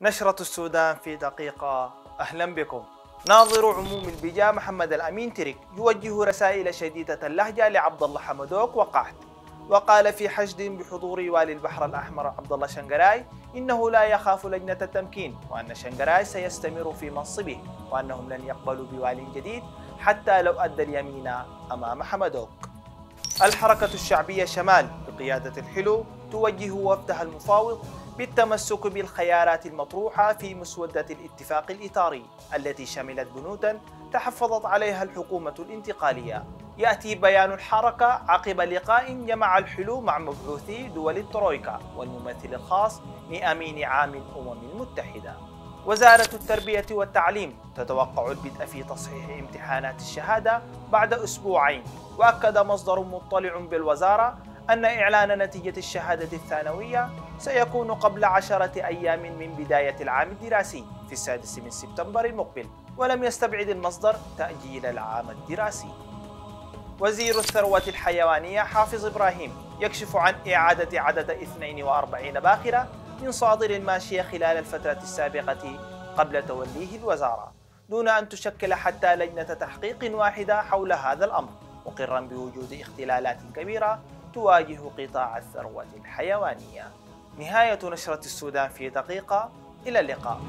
نشرة السودان في دقيقة. أهلا بكم. ناظر عموم البجا محمد الأمين ترك يوجه رسائل شديدة اللهجة لعبد الله حمدوك وقعت. وقال في حشد بحضور والي البحر الأحمر عبد الله شنقراي إنه لا يخاف لجنة التمكين وأن شنقراي سيستمر في منصبه وأنهم لن يقبلوا بوال جديد حتى لو أدى اليمين أمام حمدوك. الحركة الشعبية شمال. بقيادة الحلو توجه وفدها المفاوض بالتمسك بالخيارات المطروحة في مسودة الاتفاق الإطاري التي شملت بنودا تحفظت عليها الحكومة الانتقالية. يأتي بيان الحركة عقب لقاء جمع الحلو مع مبعوثي دول الترويكا والممثل الخاص لأمين عام الأمم المتحدة. وزارة التربية والتعليم تتوقع البدء في تصحيح امتحانات الشهادة بعد أسبوعين وأكد مصدر مطلع بالوزارة أن إعلان نتيجة الشهادة الثانوية سيكون قبل عشرة أيام من بداية العام الدراسي في السادس من سبتمبر المقبل ولم يستبعد المصدر تأجيل العام الدراسي. وزير الثروة الحيوانية حافظ إبراهيم يكشف عن إعادة عدد 42 باخرة من صادر الماشية خلال الفترة السابقة قبل توليه الوزارة دون أن تشكل حتى لجنة تحقيق واحدة حول هذا الأمر مقرا بوجود اختلالات كبيرة تواجه قطاع الثروة الحيوانية. نهاية نشرة السودان في دقيقة. إلى اللقاء.